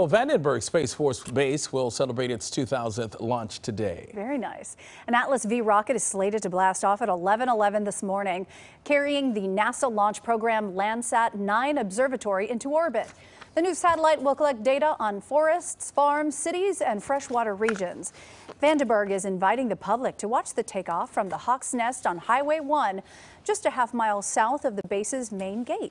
Well, Vandenberg Space Force Base will celebrate its 2000th launch today. Very nice. An Atlas V rocket is slated to blast off at 11:11 this morning, carrying the NASA launch program Landsat 9 observatory into orbit. The new satellite will collect data on forests, farms, cities, and freshwater regions. Vandenberg is inviting the public to watch the takeoff from the Hawk's Nest on Highway 1, just a half mile south of the base's main gate.